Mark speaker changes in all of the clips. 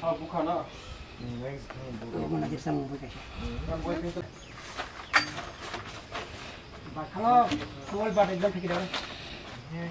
Speaker 1: 아, 북하나? 얼마나 비싼 거 보자. 막 하나, 9월 뭐 뭐 바에 이렇게 기다려. 예.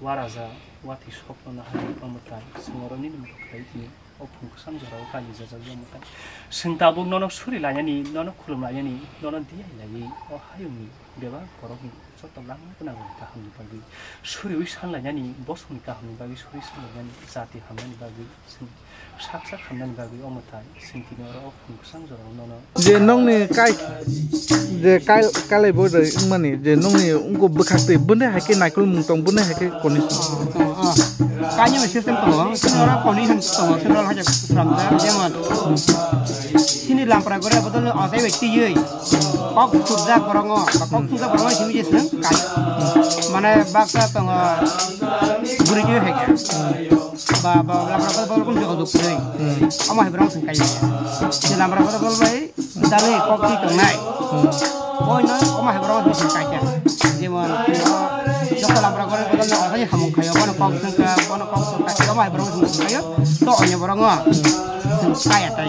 Speaker 2: Waraza watishokno na hamotan, singoroni mukaitin, opung sangjara kaliza zamotan. Sintabu nono suri layani, nono kulum layani, nono dia layi, ni beba korong ni cho tầm lắm cái nào cả hầm bà gửi. Suri uy san là nhani boss hùng cả hầm bà gửi suri san là nhani zati hầm nhani bà gửi. Xin sắc sắc hầm nhani bà gửi ông thái xin thì nó ông hùng sang rồi nó nó
Speaker 3: giờ nông này cái giờ cái cái này bữa ông mà này giờ nông này ông có bực hạt thì bữa nay hay cái này cũng mùng tông bữa nay hay cái còn
Speaker 1: cái như mà chưa xem tổ nó nó còn đi hàng tổ nó nó hay làm ra. Nhưng mà sini lampara gore bodol ase bekti yoi kok sudja korongo kok sudja korongo sini je sen kai মানে বাক্তা তঙ্গ ঘুরে গিয়ে হেগে বা বা লামরা কথা বলবো কোন যোগাযোগ করে আমার হেবরাম সংখ্যাই যে লামরা কথা বলবো এই জানে কক কি তো নাই ওই নয় আমার হেবরাম সংখ্যাইটা যেমন যখন লামরা করে কথা না কথা হামুক খাইও কোন কক সংখ্যা কোন কক সংখ্যা আমার হেবরাম সংখ্যাইও তো অন্য বরং saya tay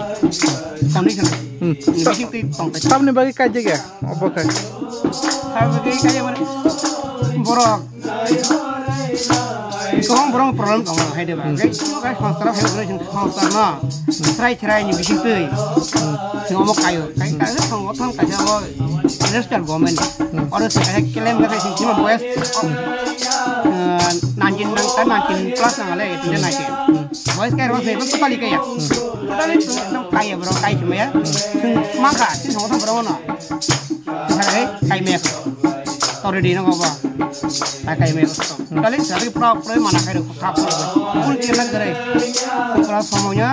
Speaker 1: condition
Speaker 3: ini
Speaker 1: mesti kui pangkat tab
Speaker 3: ne bagi
Speaker 1: government और क्लेम करते nanjing nang tan nanjing plus nang ale itu jangan nanjing voice kayak orang Facebook tuh kayak ya? kita ini nang kaya bro cuma ya? Maka sih semua tuh berapa nih kaya kaya mes di nang apa? Kaya kaya mes kali sih tapi pro pro mana kayak udah kapur pun kira kira kalau semuanya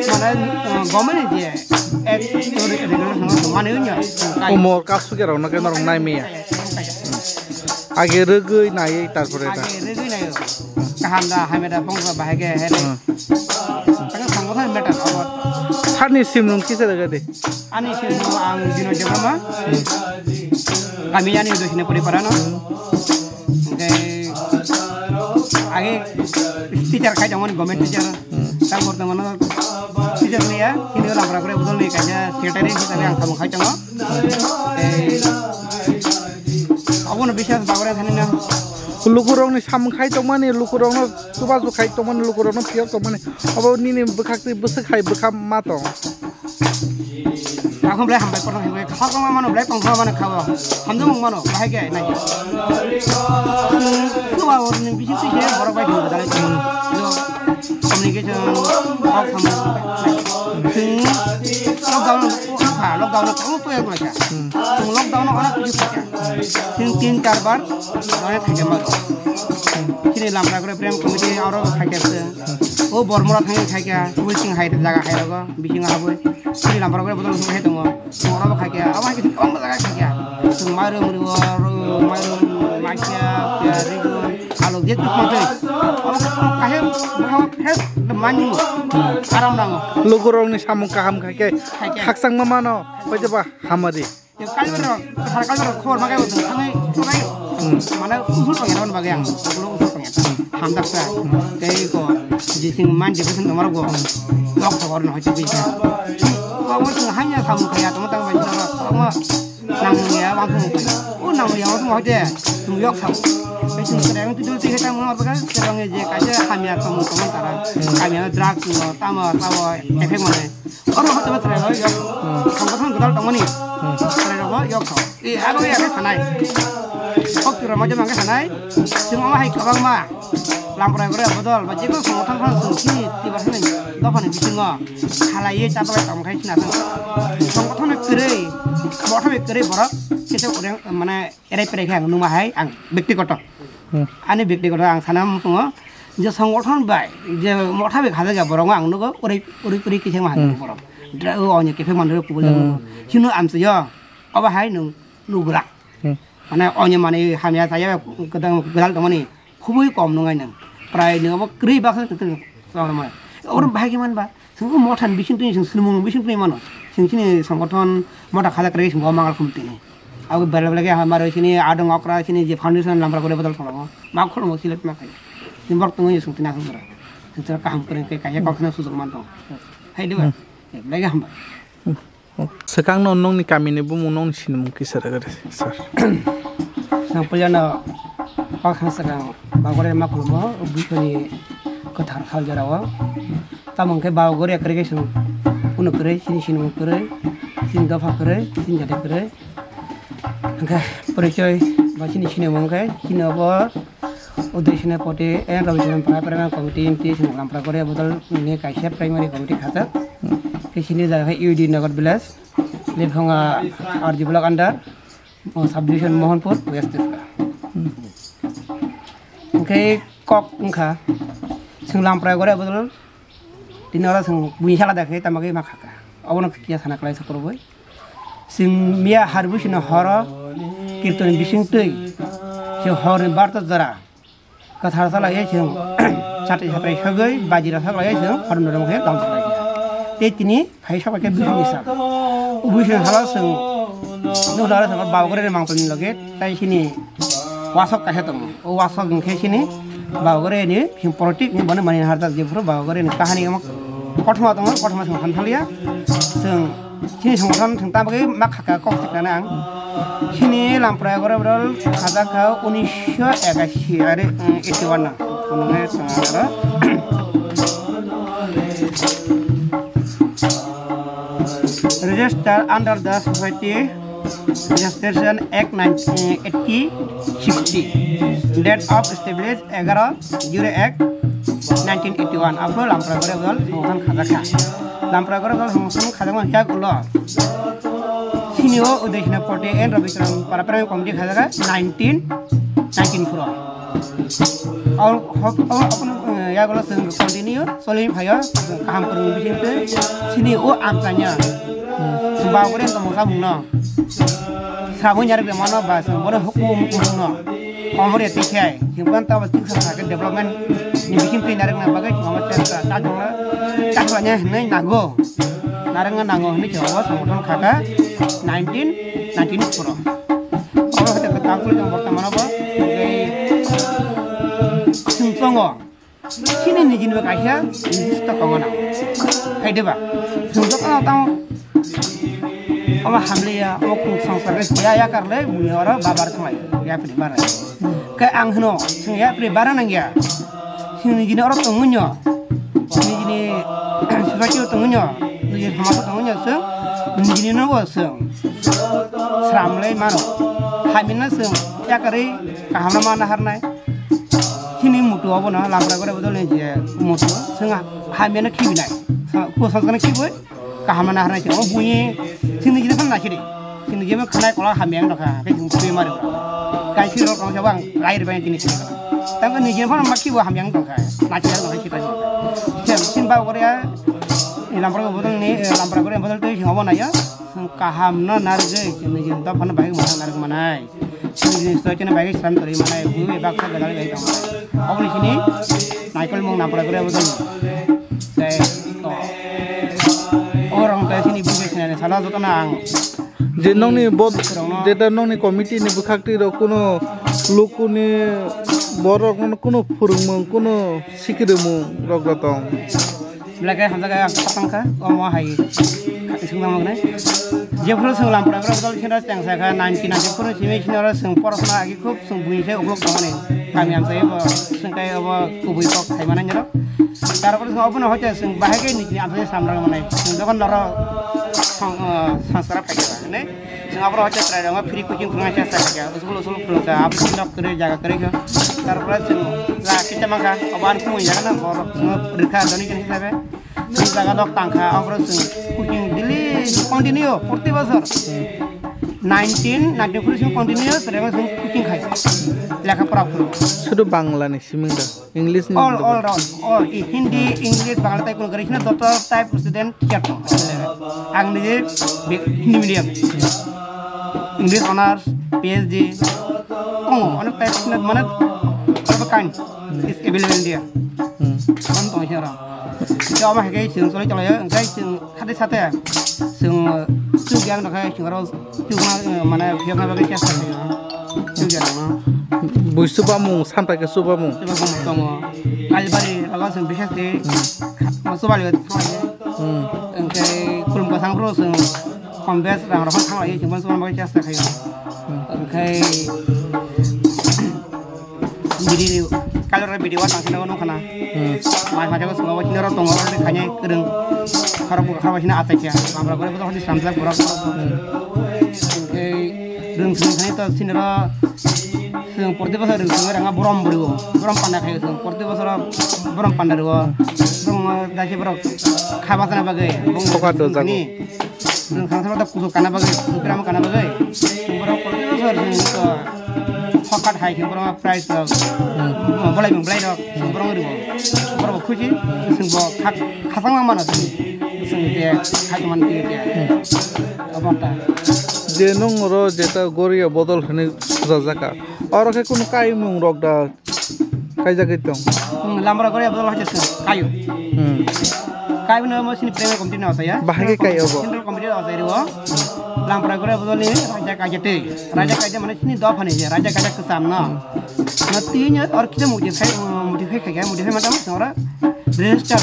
Speaker 1: mana gomen aja eh sorry di nang semua mana ini eh,
Speaker 3: umur kasus kira orang kayak orang naik ya আগে রগই নাই তারপরে এটা
Speaker 1: na yo kahanda hameda pongsa bahage he tanga সংগঠন মেটার আবার
Speaker 3: সারনি সিমনুম কিসে দেখা দে
Speaker 1: ani sih ang dino jama kami yani udah sini puri parano age teacher kai jangan government teacher tak bertemu mana teacher ni ya ini orang berapa betul nih kayaknya secretary kita yang kamu kai jangan aku
Speaker 3: nabi sih bawa
Speaker 1: sini nih লুকুরং নি সাম খাই তো abono bishas bagore thani na
Speaker 3: lukurong ni sam khai to mane lukurong no suba su khai to mane lukurong no pio to mane abo ni ni bkhak ti bus khai bkhak ma to
Speaker 1: akon blai ham bai porna hi khak ma mano blai pong ma mano khawa ham jom mano kahe ke nai suba ni bishas ye boro bai ki dalai communication how come তুমি lockdown শিক্ষা লকডাউনে কোনো তৈরি করেছে তুমি লকডাউনে অনেক কিছু থাকে কিন্তু তিন চারবার অনেক থাকে মাত্র তিনি লামরা করে প্রেম কমিটি আরও থাকে ও বর্মরা থাকে থাকে উইলসিং হাইট জায়গা হাই রাখো বিশিং হাবই তিনি লামরা করে বদল হাই দङ তোমারও থাকে আমার কিছু কম জায়গায় থাকে তুমি মায়ের মায়ের মাইকিয়া রেগুন মারো মাইকিয়া রিগু আলো যে তুই মতে কাহে হে মানি আরাম দাঙ্গ
Speaker 3: লুকুরং নি সাম কাহাম খাই কে খাকসাং মামা ন হই যাবা হামাদি
Speaker 1: kalbero har kalbero khor magai bu thangai thangai mana usul pengen bagai yang usul usul pengen ham dak sa tei ko jising man je besan nomor go lok no hoje bi ko mo tung hanya kamu kaya teman teman baca nàng hùng nhé ba hùng phải ô nàng hùng hóng hóng thế chúng yok thằng bây giờ cái này tôi thấy cái món cái cái bằng cái cái cái hàm nhà không không tara hàm nhà drag tam tao effect mà này ở đó tôi thấy rồi không có thằng cái đó tao này cái đó yok thằng đi ai cũng cái thằng này học từ rồi mà cho mang cái thằng này chúng nó hay cái bằng mà อ rama jama ke hanai sing ma hai kabang ma lamprai gore bodol ba jeko সংগঠন খন sungki tiba sini dofan bisingo halai ta ba tam khai sina সংগঠন kere বঠবে kere borok kese orang মানে এরাই পেরে খাই নুমা high আং ব্যক্তিগত
Speaker 3: হুম।
Speaker 1: আনি ব্যক্তিগত আং সানা মুখো যে সংগঠন বাই যে মঠাবে খাজা গা বরং আং নগো ওরে ওরে ওরে কিছে মা বরং দ্রা ও অন্য কেফে মন্দির কুবুল হিনু আমসে য় অবা হাই নু নুগুলা
Speaker 3: হুম।
Speaker 1: মানে অন্য মানে হামিয়া তায়া গদাং গদাল দমনি খুবই কম নঙাই নং প্ৰায় নেকি বাকী মান বা? মঠান বিষ্ণু বিষ্ণু মানত সেইখিনি সংগঠন মঠা খালে কৰি মাংগাল কমতিনি আৰু বেলেগ বেলেগ আমাৰ এইখিনি আদং অকৰা এইখিনি যে ফাউণ্ডেশ্যন নাম্বাৰ কৰিব তাৰ চলাব। মাক খুলিব চিলেক্ট নাখায় তুমি বৰ্তমান এই চুক্তি নাখাব। পাৰা সিহঁতৰ কাম কৰি কাজিয়া কখনো সুযোগ মান পাওঁ সেই দিব। এইবিলাকে সম্ভৱ
Speaker 3: সেকাং নন নং নি কামিনে বু মু নং নি সিনমু কি সারা করে sir
Speaker 1: जों पल्यानो कखनो सगां बागरे मा खलमो बिखनि कथार हाल जरावा तामंखे बागरे करे जों उनु करे सिनि सिनि करे सिनि दफा करे सिनि जाते करे ओंखाय परिचय बा सिनि सिनि मंखाय सिनि अब उद्देश्य पटे एन रविचरण प्राइमारी कमिटी इनटी संग्रामफ्रा करे बदल ने काइसे प्राइमारी कमिटी खाता किसिनि जाय इउडी नगर विलेज लिरफंगा आरजी ब्लक अंडार साब डिभिजन मोहनपुर वेस्ट दिफा ओंखाय कक ओंखा जों लामफ्रा करे बदल दिनारा जों बुनि साला दाखै तामाखै मा खाका अबनो किया साना खालाय सकरबाय जों मिया हारबुसिनो हर कीर्तन बिसिं तै जों हरनि बारता जरा कथार सालाय जों साथै साथै सगै बाजिरा सालाय जों हरन रंखे दाम सालाय ते तिनि फाइ साबाके बिसिं हिसाब बिसिं हाला जों ওলালে তোমার বাবুগুড়ির মাংস নিলগে তাইখিনি ওয়াশক কাছে তোমার ও ওয়াশক মুখেখিনি বাবুগুড়ে এনে প্রতি মানে মানে হারদার যে পুরো কাহানি আমার কঠমা তোমার কঠমা সংখানিয়া যেন সেই সংগঠন থাকে মা খাকা কক থাকে আং সিনি লাম্পায় করে বড় খাজা খাও উনিশশো একাশি আরে এসে বার registered under the Society Registration Act 1980 date of established 11 Jure Act 1981 afro lampra gore bol সংগঠন খাজাখা lampra gore bol সংগঠন খাজামা হিয়া গুলো সিনিও উদ্দেশ্য পটে এন রবিচরণ পারাপারামি 19 19 ফ্রো और अपन या गलो जों कन्टिनिउ सलि भायो गाहाम फोरों बिसिंते सिनि ओ आमताnya बावरे त मसा बुंनो साबो nyari be mana ba जों बरे हुकुम बुंनो हमरे तिखाय हिमबान ता बति साके डेभलपमेन्ट नि बिसिं पे नारें ना बागै मामा तेरा ता दंना ताखलाnya नै नांगौ नारेंगा नांगौ हनि जवाब संगठन खाका 19 19 pro kalau kita ketahui yang pertama kini chini nigin ba kaisa nigis ta tongo na kai deba. Sungso ka tang ama hamle ya? Ama kung sangsar ka kya ya karle muni ora babar tang ya pri bar ka ang hno sung ya pri bar nang ya. Sung nigin ora tongo nyo. Nigini sibaki tongo nyo. Nigin hama tongo nyo sung nigini no bo sung sramle mano. Hamina sung ya kari kahamna mana harnai খিনি মুটু হ'ব নহয় লাভৰা কৰে বদল নিদিয়ে মুটু চিঙা high মানে খিবি নাই কোচাজ কাৰণে খিবই কাহা মানে হাৰ নাখিব বুঢ়ী চিনিকি দেখোন নাখি দেই চিনিকি মই খানাই কলা হামি আনি ৰখা সেই মুটুৱে মাৰিব গাখীৰৰ কওঁ যাব ৰাইৰ বাই কিনি খেলিব তাৰপৰা নিজে ফোন আমাক খিব হামি আনি ৰখা নাচি আৰু নহয় খিবা চিন্তা কৰে এই লাম্পৰা বদল নি লাম্পৰা কৰি বদলটো হ'ব নাই কাহাম ন নাৰ যে নিজে তাৰ ফোন বাইক মানে নাৰ মানে islam tori manai bui baksa gadal baik manai abo ni sini naikol mong lamra gore bodol dai to orang ta sini buke sini salah satu nang
Speaker 3: যে নং নি বদ যেটা নং নি কমিটি নি বুখাকটি র কোনো লোকুনি বড় কোনো ফুরুমু কোনো সিকিরমু রগতং
Speaker 1: belakang hamzah kayak patang ka omo hai sing nama kene je pura sing lam pura betul sing ras yang saya nanti nanti pura sini sini orang sing poros na agi kup sing bunyi saya ublok dong nih kami am saya bah sing kayak apa kubui kok hai mana nyerok তারপরে সব আপন হচ্ছে বাহাগে নিকি আমি সামনে মানে যখন নর সংস্কার পাইছে মানে जों आबरो हचे ट्राय दङ फ्री कोचिं खुंनाय চেষ্টা থাকে उsul उsul खुंगा आप सिनक करे जागा
Speaker 3: শুধু বাংলা
Speaker 1: হিন্দী ইংলিছ বাংলা টাইপ কোনো কৰিছিলে দত্ত টাইপ প্ৰেচিডেণ্ট থিয়েটাৰ আং নিজে Hindi medium English honours P H D অঁ অনেক টাইপ মানে cảnh cái bên lên địa
Speaker 3: con
Speaker 1: tổng hiểu rồi cho mà cái trường số cho lấy cái trường khách đi sát thế trường trường gian được cái trường đó trường mà mà này việc này cái chết rồi trường gian đó
Speaker 3: buổi 밤 산타 그 수밤
Speaker 1: 수밤 알바리 나가서 비슷해 뭐 수발이 음 이렇게 그런 거 상으로서 컨베스랑 그런 상을 이 정말 수만 먹을 때 했어요. 오케이 bidi kalau re bidi watang sini ngono kana mas mas aku sungai wajin rotong orang di kanya harap harap wajin atas ya mabra gore betul di samsel kurang reng sini sini tuh sini ra sing porti pasar reng sungai ranga borom beri go borom porti pasar borom panda go borom dasi borom kabar bagai bung ini reng sana sana tuh kusuk kana bagai kusuk ramu kana bagai borom porti pasar boleh dok sing borom riwo borom kuci sing bo khak khasang mana sing sing dia khak man dia dia apa ta
Speaker 3: যে নং র যেটা গরিয়া বদল হনে সুজা জাকা আর কে কোন কাই মুং rock দা কাই জাগে তং
Speaker 1: lambara করে betul aja
Speaker 3: হুম
Speaker 1: কাই বনাব মই চিনি প্ৰেমে কমটি নহয় ইয়াত বাহিৰে কাই হ'ব কিন্তু কমটি নহয় এৰিব লাম্পৰা কৰে বুজলি ৰাজা কাজেতে ৰাজা কাজে মানে চিনি দহ হয় নেকি ৰাজা কাজে কাম ন তিনি আৰু কেতিয়া মুঠি খাই মুঠি খাই খাই মুঠি খাই মাতাম তোমাৰ ৰেজিষ্টাৰ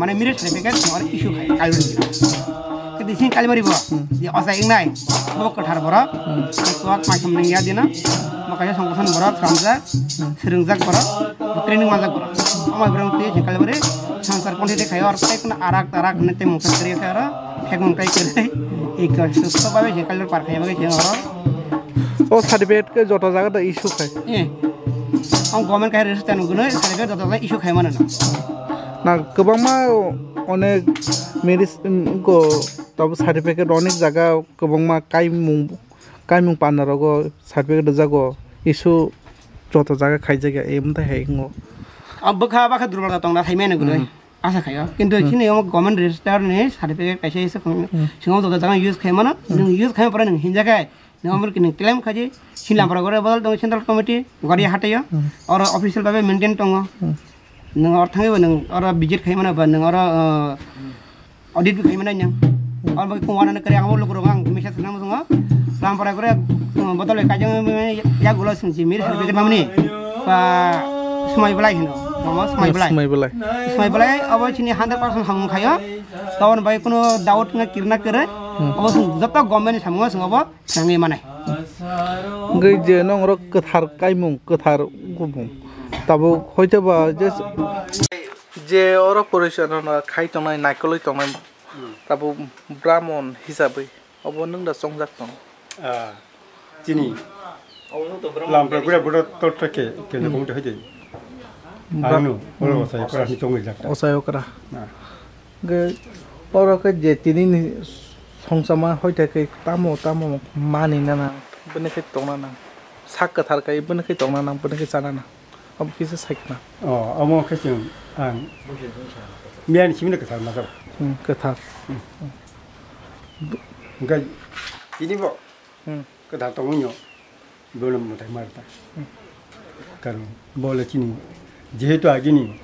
Speaker 1: মানে মিৰেজ খাই খাই তোমাৰ কিছু খাই কাইলৈ দিছিং কালি মাৰিব অচাই নাই মোক কথাৰ পৰা তোমাক পাইছো নাই ইয়াৰ দিনা makanya songkosan borok samjak serengjak borok training majak borok amai berang te jekal bare sansar konti de kayo artai kuna arak tarak nete muka kiri kara hek mungkai kiri ikar susto babe jekal par kaya bagai jeng oro
Speaker 3: ও certificate কে যত জায়গাটা issue খায়
Speaker 1: eh ang government kaya register nuguno sarebe dot dot issue kaya mana na
Speaker 3: না গোবাং মা অনেক medicine তব certificate অনেক জায়গা গোবাং মা কাই kaimung panna rogo certificate da jago isu joto jaga khai jage em da hai ngo
Speaker 1: ab bakha bakha durbal da tong na thai mena gudoi asa khai ga kintu chine yom government register ne certificate kaise isu singo joto jaga use khai mana ning use khai parane hin jaga নম্বর কি claim খাজে শিলাম গড়ে বদল দাও central committee Garia হাটে আর official ভাবে maintain টঙ নর থাকে নিজেট খাই মানে নর অডিট খাই মানে নাম और बाकी कुंवारा ने करे आंगो लोग रोगा मिशा सुना मुझे राम पर करे बोतल ले काजो में या गुलाब सिंची मेरे सब बिगड़ मामनी पा समय बुलाई है ना मामा समय बुलाई
Speaker 3: समय बुलाई
Speaker 1: समय बुलाई अब अच्छी नहीं हंड्रेड परसेंट हम खाया तो उन भाई कुनो दावत ना किरना करे अब उस जब तक गवर्नमेंट समग्र सुना अब संगी माने
Speaker 3: गई जे नंग रक कथार काई मुंग कथार गुमुंग तब होते बा जे जे औरा परेशान ना खाई तो ना नाइकलो तो ना তাবো ব্রাহ্মণ হিসাবে অব নং দা সংজাক তং
Speaker 4: চিনি লামপ্রা গুড়া গুড়া তোটকে কেন কোমতে হই যাই
Speaker 3: আনু
Speaker 4: ওরা ওসাই করা নি চঙ্গি জাকটা
Speaker 3: ওসাই করা গে পরকে যে চিনি সংসামা হই থাকে তামো তামো মানি না না বনে কে তোনা না সাক কথার কাই বনে কে তোনা না বনে কে জানা না অব কিছু সাইক না
Speaker 4: ও আমো কে চিন আন মিয়ান চিমিনে কথা না যাও
Speaker 3: 그다.
Speaker 4: 그러니까 이리고 그다 동요 이걸 못 말다. 그럼 몰라치니 제도 아기니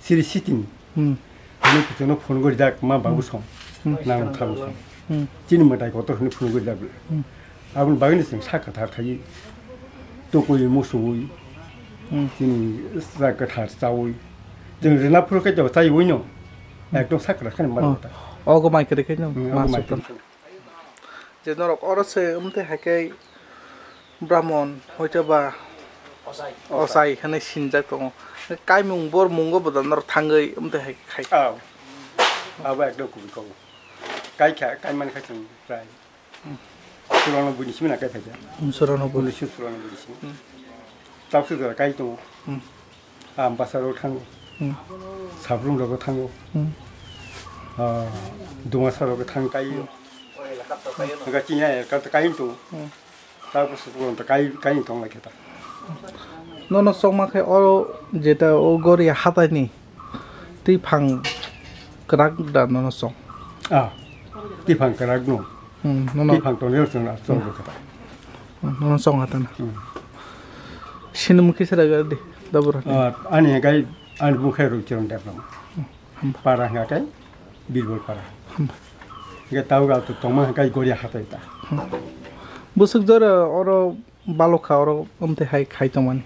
Speaker 4: 시리 시티니
Speaker 3: 음
Speaker 4: 아니 그저는 폰 거리다 그만 바구송 나는 탐송 지는 뭐다 이거 또 흔히 폰 거리다 아군 바그니스 사카 다 가지. 또 고이 무수이 지는 사카 다 싸우이 저 르나 프로까지 싸이 오이뇨 약도 사크라카는 말이다.
Speaker 3: 어고 마이크 이렇게 좀 마스터. যে নরক অরসে উমতে হাকে ব্রাহ্মণ হয়তো বা অসাই। এখানে সিনজাক দङ কাই মুং বর মুঙ্গ বদান নর থাঙ্গই উমতে হাকে খাই
Speaker 4: আও আবা একদম কুবি কব কাই খা কাই মানে খাইছেন প্রায় চুরানব্বই নিশিমে না কাই খাইছে?
Speaker 3: চুরানব্বই।
Speaker 4: নিশি চুরানব্বই নিশি। তাপসু ধরা কাই দङ আম বাসারও থাঙ্গো। সাবলুং লগো থাঙ্গো। Duma saro ka tang kayo. Ka tinya ya ka tang kayo tu. Tapos ka tang kayo kayo tong la kita.
Speaker 3: Nono song ma ke oro jeta o gori hata ni. Ti pang krak da nono song.
Speaker 4: Ah. Ti pang krak no.
Speaker 3: Nono ti
Speaker 4: pang to ne song la song ka.
Speaker 3: Nono song hata na. Sinu mukhi sara ga de. Dabur hata. Ah
Speaker 4: ani ga ani bukhe ru chiron de. Parah nga kayo. ಬಿರ್ಬೋಳ್ಪಾರ ತೊಮ ಕೈ ಗೋಡಿ अर
Speaker 3: ಬಸಕ್ದರ ಅವರ ಬಾಲಕ ಅವರ ಅಂತೆ hi খাইತಮನೆ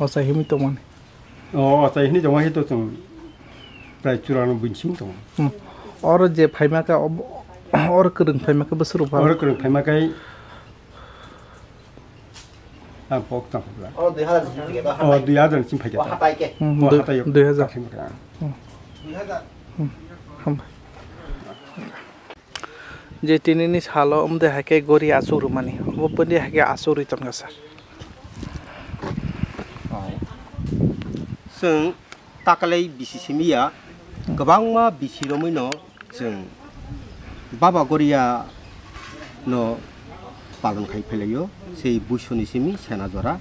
Speaker 3: ಹೊಸ ಹಿಮಿ ತಮನೆ
Speaker 4: ಓ ಹೊಸ ಹಿನಿ ಜಮ ಹಿತ ತಮ प्राय चुरानब्बे सिम त
Speaker 3: अर जे फाइमाका अर गोरों फाइमाका बसुर अर
Speaker 4: गोरों फाइमाकाय ओ
Speaker 3: jetinini halo omde hake gori asuru mani oboponi hake asuru itonga sar
Speaker 5: जों ताकालै बिसिसिमिया गोबां मा बिसिरमैन जों बाबा गरिया न पालन खायफैलायो सेई बुसनिसिमि सेना जरा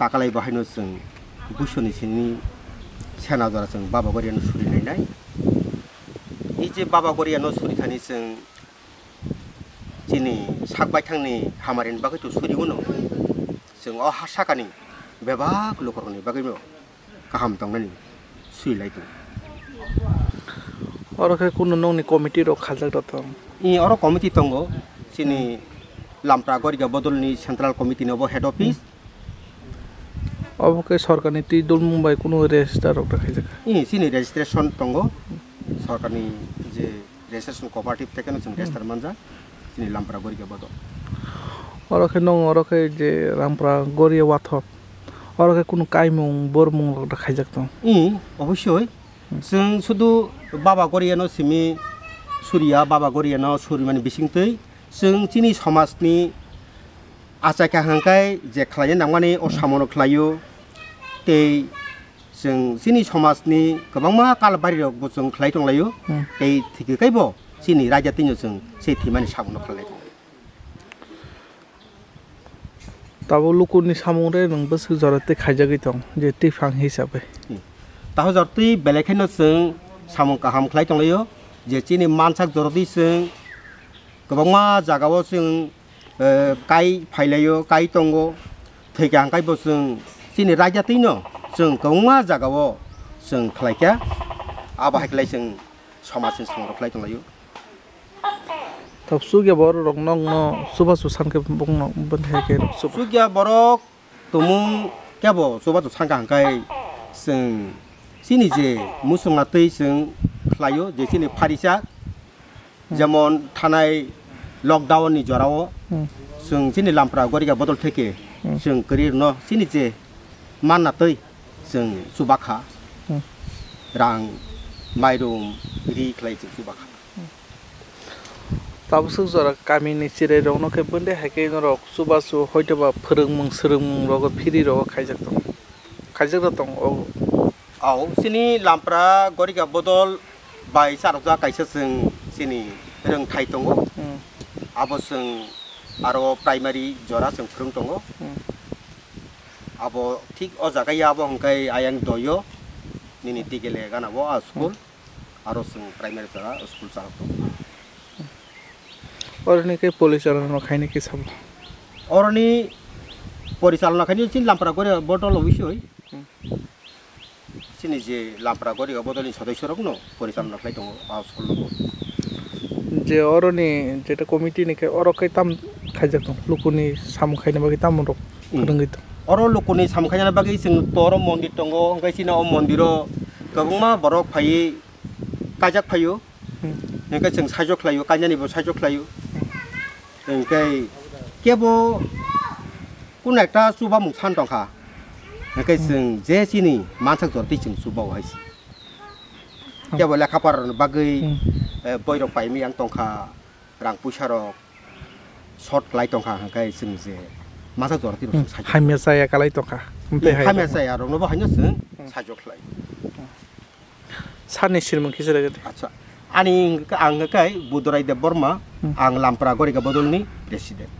Speaker 5: ताकालै बाहायनो जों बुसनिसिमि सेना जरा जों बाबा गरियानो सुरि गायनाय इ जे बाबागरिया न' सुरिखानि जों जोंनि सागबायथांनि हामारिनि बागै थु सुरिगौ न' जों अ हासाकानि बेबाग लखरनि बागै न' गाहाम दंनानै सुइलायदों
Speaker 3: अरखे कुनु नंनि कमिटि र' खाजाक दं
Speaker 5: इ अर कमिटि दङ जोंनि लामप्रा गरिगा बदलनि सेन्ट्रेल कमिटिनि अब हेड अफिस
Speaker 3: অবকে सरकारनि ती दल मुम्बाइ कुनु रेजिस्टार राखाय जाखा
Speaker 5: इ सिनि रेजिस्ट्रेसन दङ सरकारनि जे रेजिस्ट्रेसन कोअपारेटिभ तेकेनो जों रेजिस्टार मानजा सिनि लामप्रा गरिया बद
Speaker 3: अरखे नङ अरखे जे लामप्रा गरिया वाथ अरखे कुनु काइमुं बोरमुं राखाय जाखतो
Speaker 5: इ অবশ্যই जों শুধু বাবা গরিয়ানো সিমি সুরিয়া বাবা গরিয়ানো সুরি মানে বিসিংতৈ जों চিনি সমাজनि आचाय हांखाय जे खालायो नांमानि अ सामनो खालायो दै जों जोंनि समाजनि गोबां मा कालबारियावबो जों खालाय दंलायो
Speaker 3: उम.
Speaker 5: दै थिगैबो जोंनि रायजोथिनो जों से थिमानि सामनो खालाय
Speaker 3: তাবো লুকুরনি সামুরে নং বসু জরাতে খাইজাগি দं যে তুই ফাং হিসাবে
Speaker 5: তাহ जरतै बेलेखायनो जों साम गाहाम खालाय दंलायो जे जोंनि मानसाक जरतै जों cái phải là cái trong go thì càng cái bộ sừng xin ra ra tí nữa. Sừng cũng á giờ cái bộ. Sừng khai kia à bà khai sừng sao mà sừng sừng khai trong này
Speaker 3: thập sugia bor rong nong no suba susan ke bong no ben he ke suba
Speaker 5: sugia cái tumu ke bo suba susan kang kai sing sini je musung atei sing klayo je sini parisa Thanh থানায় lockdown ni jora wo sung sini lampra gori ga bodol teke sung kirir no sini je man na tei sung subakha rang mairum ri klai je subakha
Speaker 3: তাবসুক জরা কামি নিচিরে রনকে বন্দে হাকে নর সুবাসু হয়তোবা ফরংমং সরংমং রগ ফিরি রগ খাইজাক দং খাইজাক দং ও
Speaker 5: আও সিনি লামপ্রা গরিকা বদল বাই সারজা কাইসা সিং সিনি রং থাই দং अब जों आरो प्राइमारि जरा जों फोरों दङ अब थिग अ जागायो हंखाय आयं दयो निनि टिकेले गानाबो स्कुल आरो जों प्राइमारि जरा स्कुल
Speaker 3: অরণিকে পরিচালনা খাইনি কি সব
Speaker 5: অরণি পরিচালনা খাইনি লাম্পারা করে বটল অবশ্যই চিনি যে লাম্পারা করে বদলি সদস্য রকম পরিচালনা খাই দো স্কুল
Speaker 3: যে অরনি যেটা কমিটি নাকি অরকাই তাম খাইজাক লুকুনি সাম খাইনা বাকি তাম রক রঙ্গিত
Speaker 5: অর লুকুনি সাম খাইনা বাকি সিং তর মন্দির দঙ্গ হাইছিন অ মন্দির গবংমা বরক ফাই কাজাক ফাইও। নাকি সিং সাজো খলাইও কাজানিব সাজো খলাইও এনকাই কেব কোন একটা সুবা মু সান দঙ্কা নাকি সিং জে সিনি মানসাক জরতি সিং কেব লেখা পড়ার rang pusarok short lai tongkha hangkai sing je masa jor ti sa হাইমিয়া
Speaker 3: চাই একালাই টকা ओमफ्राय हाय hamya
Speaker 5: sai aro no bahanya sing sa jok lai
Speaker 3: सारनि सिरमोन Khisora गदे
Speaker 5: acha ani ang kai budorai de borma ang lampra gori ka bodolni president